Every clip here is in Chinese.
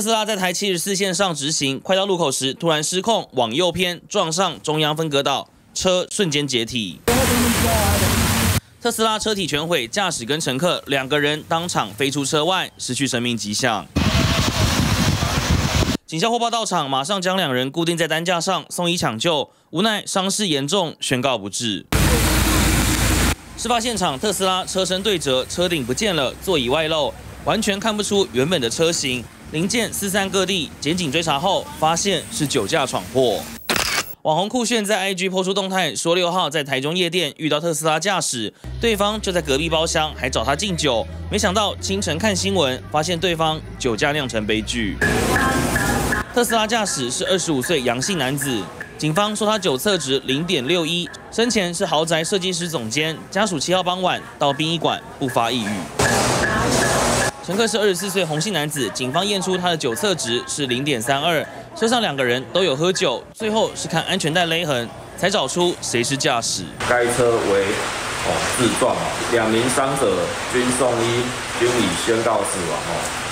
特斯拉在台七十四线上直行，快到路口时突然失控，往右偏撞上中央分隔岛，车瞬间解体。特斯拉车体全毁，驾驶跟乘客两个人当场飞出车外，失去生命迹象。警校获报到场，马上将两人固定在担架上送医抢救，无奈伤势严重，宣告不治。事发现场，特斯拉车身对折，车顶不见了，座椅外露，完全看不出原本的车型，零件四散各地。检警追查后，发现是酒驾闯祸。网红酷炫在 IG 抛出动态，说六号在台中夜店遇到特斯拉驾驶，对方就在隔壁包厢，还找他敬酒。没想到清晨看新闻，发现对方酒驾酿成悲剧。特斯拉驾驶是二十五岁阳性男子，警方说他酒测值零点六一，生前是豪宅设计师总监，家属七号傍晚到殡仪馆不发抑郁。乘客是二十四岁红姓男子，警方验出他的酒测值是零点三二，车上两个人都有喝酒，最后是看安全带勒痕才找出谁是驾驶。该车为哦自撞，两名伤者均送医，均已宣告死亡哦。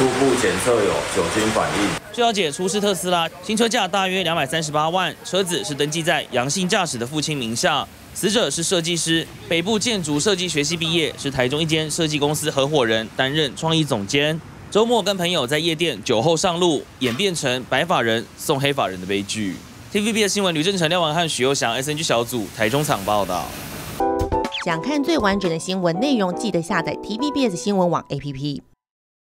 初步检测有酒精反应。据了解，出事特斯拉新车价大约两百三十八万，车子是登记在阳性驾驶的父亲名下。死者是设计师，北部建筑设计学系毕业，是台中一间设计公司合伙人，担任创意总监。周末跟朋友在夜店酒后上路，演变成白发人送黑发人的悲剧。TVB 的新闻，吕正成、廖文汉、许佑祥，SNG 小组台中场报道。想看最完整的新闻内容，记得下载 TVBS 新闻网 APP。